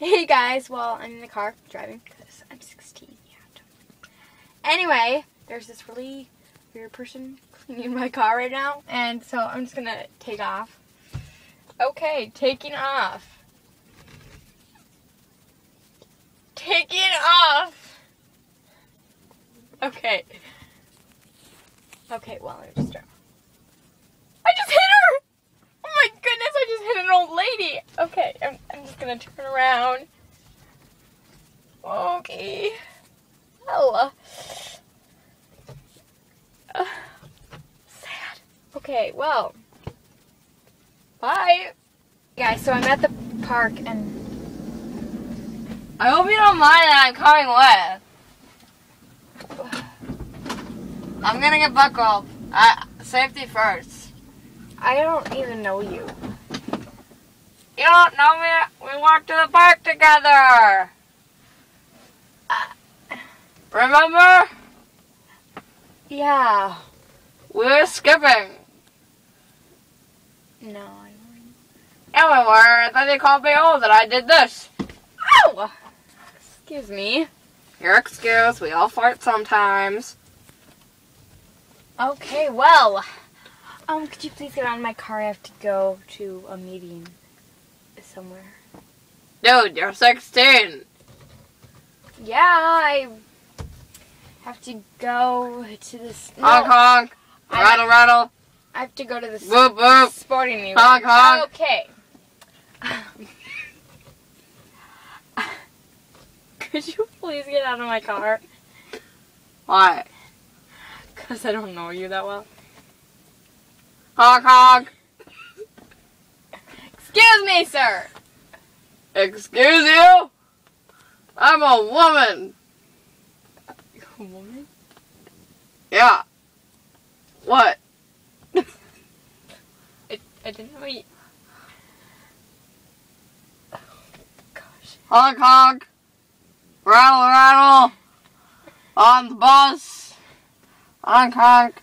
Hey guys, well, I'm in the car driving because I'm 16. You have to. Anyway, there's this really weird person cleaning my car right now, and so I'm just gonna take off. Okay, taking off. Taking off. Okay. Okay, well, me just. I just hit her! Oh my goodness, I just hit an old lady. Okay, I'm, just gonna turn around. Okay. Oh. Uh, sad. Okay, well. Bye. Guys, so I'm at the park and I hope you don't mind that I'm coming with. I'm gonna get buckled. Uh, safety first. I don't even know you. Don't know me? We went to the park together. Uh, Remember? Yeah. We were skipping. No, I don't. Yeah, we were. Then they called me old and I did this. Ow! Excuse me. Your excuse. We all fart sometimes. Okay, well. Um, could you please get on my car? I have to go to a meeting somewhere. Dude, you're 16. Yeah, I have to go to this. No, Honk honk. I- Rattle rattle. I have to go to the Whoop whoop. sporting event. Honk, honk. Okay. Could you please get out of my car? Why? Because I don't know you that well. Honk honk. Excuse me, sir. Excuse you? I'm a woman. Woman? Yeah. What? I, I didn't know you. Oh, gosh. Honk honk. Rattle rattle. On the bus. Honk honk.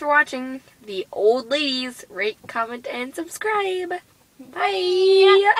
for watching the old ladies. Rate, comment, and subscribe. Bye.